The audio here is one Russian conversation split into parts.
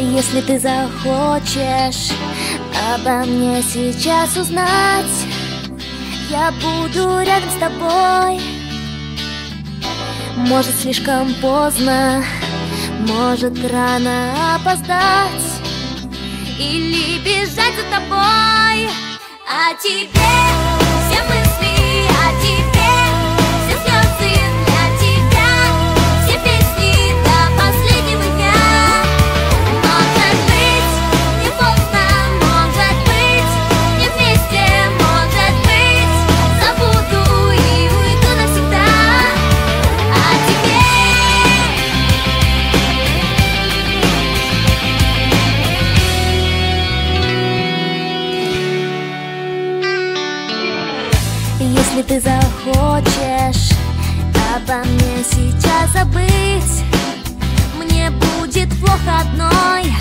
Если ты захочешь обо мне сейчас узнать Я буду рядом с тобой. Может слишком поздно, может рано опоздать Или бежать за тобой. А тебе Если ты захочешь обо мне сейчас забыть Мне будет плохо одной.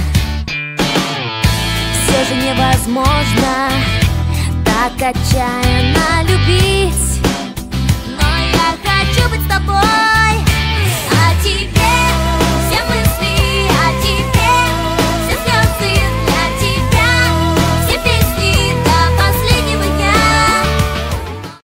Все же невозможно так отчаянно любить